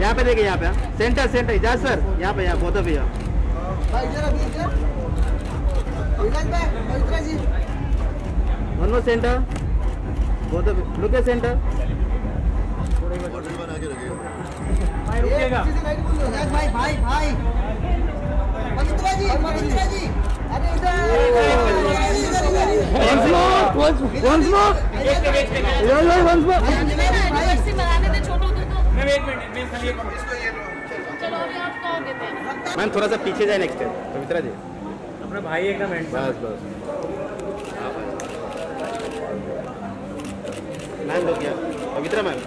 यहाँ पे देखिए यहाँ पे सेंटर सेंटर इजाज सर यहाँ पे यहाँ बहुत भैया। भाई वन मोर सेंटर बहुत लुक सेंटर भाई भाई भाई Pavitra ji ji. Once more, once, once more. Yeah, yeah, once more. Anniversary मनाने दे छोटू दे तो मैं एक मिनट मैं खाली एक चलो अभी आप कौन देते हैं मैम थोड़ा सा पीछे जाए नेक्स्ट पवित्रा जी अपना भाई एकदम एंड बस बस. मैम लोग यहाँ पवित्रा मैम.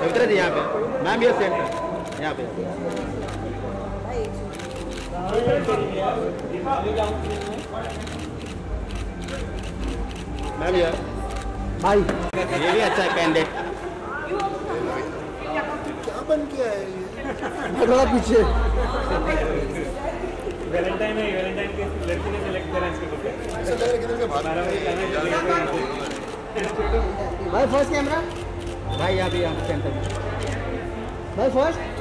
पवित्रा जी यहाँ पे. मैम ये सेंटर यहाँ पे. मैम यार। भाई। ये भी अच्छा है कैंडिडेट थोड़ा पीछे। वैलेंटाइन है वैलेंटाइन के लड़की ने सेलेक्ट करा इसके है भाई फ़र्स्ट कैमरा भाई यहाँ भी यहाँ सेंटर भाई फ़र्स्ट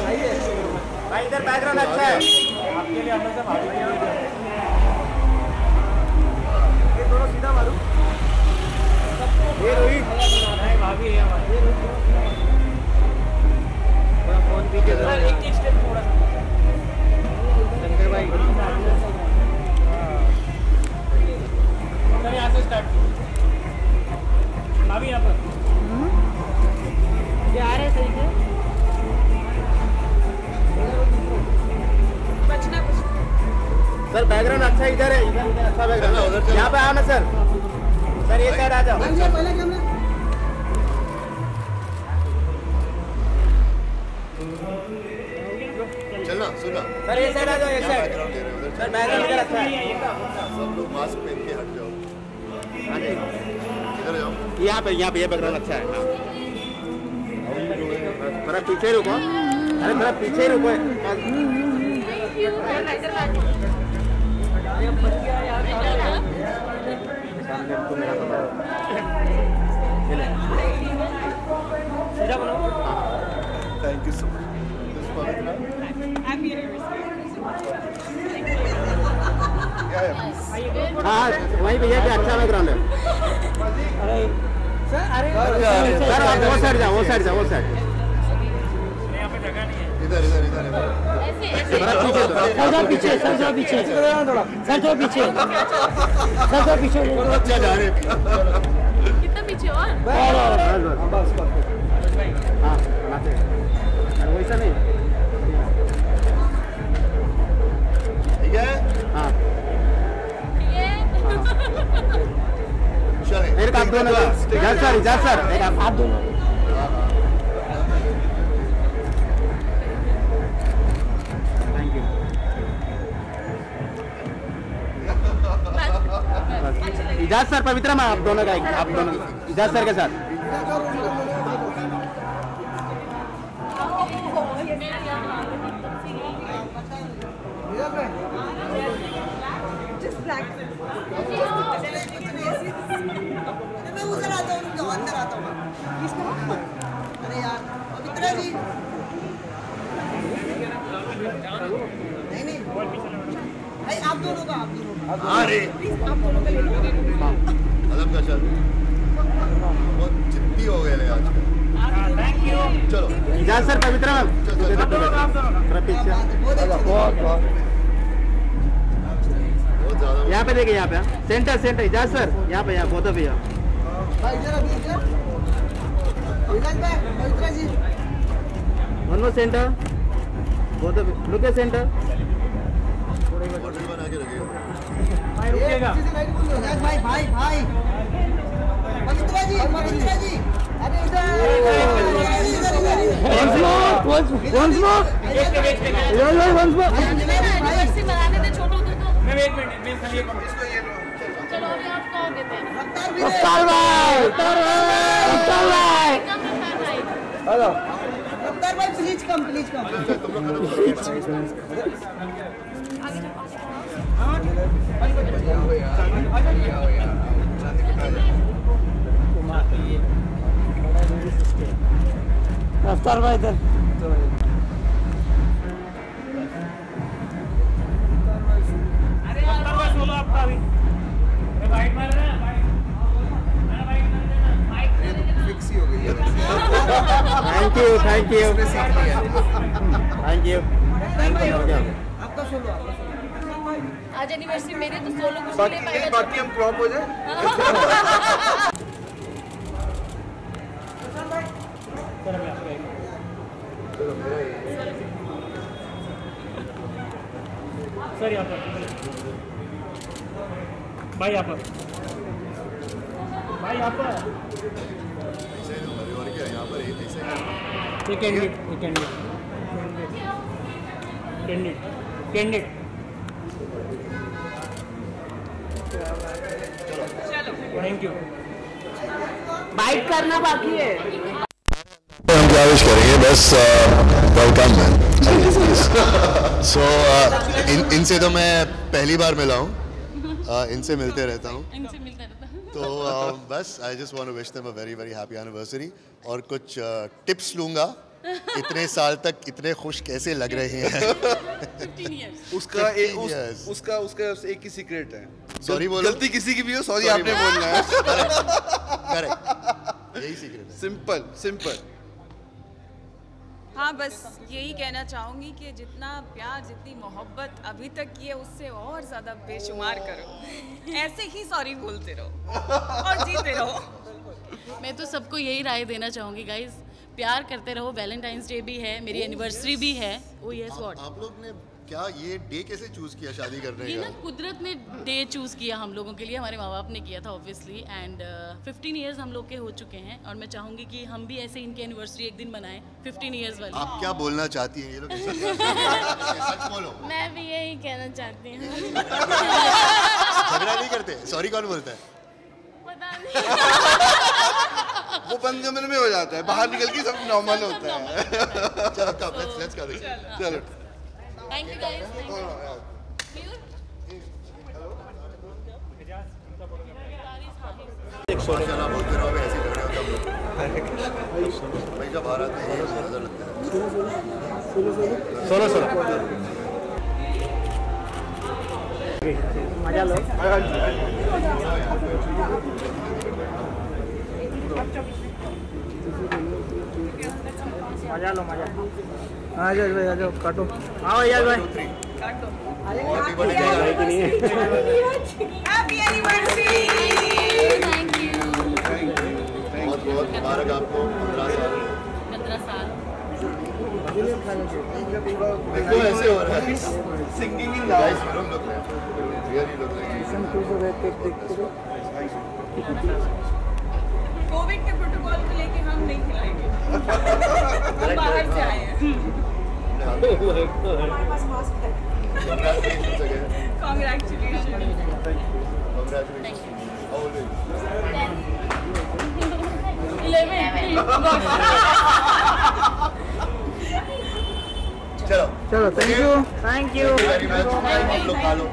भाई इधर बैकग्राउंड अच्छा है। आपके लिए हमेशा भाभी ये दोनों सीधा मारू? ये रोहित। नहीं भाभी है हमारी। फ़ोन पीछे एक स्टेप यहाँ पे आओ ना सर सर ये साइड आ जाओ चलना सुनना सर ये साइड आ जाओ ये साइड हो सर बैकग्राउंड अच्छा है सब लोग मास्क पहन के हट जाओ हाँ इधर जाओ यहाँ पे यहाँ पे ये बैकग्राउंड अच्छा है हाँ थोड़ा पीछे रुको अरे थोड़ा पीछे रुको तो तो thank you so much this Pavitra क्या है हाँ वहीं पे ये भी अच्छा बैकग्राउंड है सर अरे सर आप वो साइड जाओ वो साइड जाओ वो साइड यहाँ पे जगह नहीं है इधर इधर इधर इधर सर पीछे सर थोड़ा पीछे सर थोड़ा पीछे सर थोड़ा पीछे अच्छा जा रहे कितना पीछे और बस बस हाँ हैं। वैसा नहीं ठीक है हाँ ये चले एक आप दोनों सर सर एक आप दोनों इजाज सर पवित्रा मैम आप दोनों का आप दोनों इजाज सर के साथ। मैं उधर आता हूँ रुक अंदर आता हूँ किसको अरे यार पवित्रा जी। नहीं नहीं। आप दोनों का आप दोनों का। अरे अदब का चल बहुत जिद्दी हो गए ले आजकल। थैंक यू चलो इजाज सर पवित्रा बहुत बहुत। यहाँ पे देखिए यहाँ पे सेंटर सेंटर इजाज सर। यहाँ पे यहाँ बहुत भैया। One more centre. बहुत लुक सेंटर। बना के रखिएगा भाई रुकिएगा। इधर भाई भाई भाई पवित्रा जी पवित्रा जी। अरे इधर once, once more. Yeah, yeah, once more. Anniversary मनाने दे छोटू को। तो मैं एक मिनट मैं खाली एक चलो अभी आप कौन देते हैं रफ्तार भी दे Raftar bhai, Raftar bhai, Raftar bhai. कम रफ्तार भाई. रफ्तार भाई। प्लीज़ कम प्लीज़ कम रफ्तार भाई इधर. Thank you thank you thank you आज एनिवर्सरी मेरे तो सोलो कुछ नहीं ले पाएगा। बाकी हम क्रॉप हो जाए। सर यहाँ पर भाई यहाँ पर भाई यहाँ पर यहाँ पर एक ऐसे ये कैंडिडेट ये candidate candidate candidate thank you bite करना बाकी है. हम क्या विश करेंगे? बस वेलकम मैन सो इन इनसे तो मैं पहली बार मिला हूँ। uh, इनसे मिलते रहता हूँ। इनसे मिलता रहता तो uh, बस I just want to wish them a very very happy anniversary और कुछ टिप्स लूँगा। इतने साल तक इतने खुश कैसे लग रहे हैं? उसका एक उस, उसका उसका एक ही सीक्रेट है। सॉरी बोलो। गलती किसी की भी हो सॉरी आपने बोलना है। करेक्ट यही सीक्रेट है। सिंपल सिंपल हाँ बस यही कहना चाहूँगी कि जितना प्यार जितनी मोहब्बत अभी तक की है उससे और ज़्यादा बेशुमार करो। ऐसे ही सॉरी बोलते रहो और जीते रहो। मैं तो सबको यही राय देना चाहूँगी गाइज़ प्यार करते रहो। वैलेंटाइंस डे भी है मेरी एनिवर्सरी भी है। वो यस व्हाट आप लोग ने क्या ये डे कैसे चूज़ किया शादी करने ये ना कुदरत ने डे चूज़ किया हम लोगों के लिए हमारे माँ बाप ने किया था ऑब्वियसली एंड फिफ्टीन ईयर्स हम लोग के हो चुके हैं और मैं चाहूँगी कि हम भी ऐसे इनकी एनिवर्सरी एक दिन मनाएँ फिफ्टीन ईयर्स वाली। आप क्या बोलना चाहती हैं? ये लोग ऐसा- सच बोलो। मैं भी यही कहना चाहती हूँ। झगड़ा नहीं करते? सॉरी कौन बोलता है? पता वो बंद कमरे में हो जाता है बाहर निकल के सब नॉर्मल होता है। चलो कब लेट्स लेट्स कर चलो। Thank you guys thank you चला बोलते रहो ऐसे ही झगड़े होते हम लोग भाई जब बाहर आते हैं ये नज़र लगते हैं सोलो सोलो मज़ा लो. मज़ा लो मज़ा. हाँ जज भाई आ जाओ काटो. आओ यार भाई. और भी बड़े भाई के लिए हैप्पी एनिवर्सरी थैंक यू बहुत बहुत मुबारक आपको पंद्रह साल। पंद्रह साल। देखो ऐसे हो रहा है। सिंगिंग इन गाइस हम लोग रियली लुक लाइक हैं Congratulations Congratulations. चलो चलो thank you thank you very much हम लोग खा लो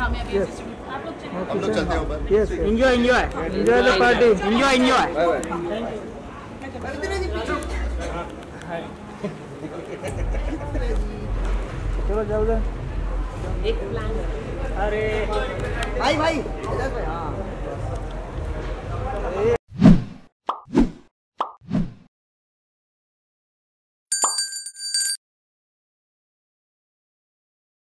आप लोग चलिए हम लोग चलते हैं ऊपर yes enjoy enjoy enjoy the party enjoy enjoy चलो जाओ जाओ भाई भाई इधर भाई हाँ।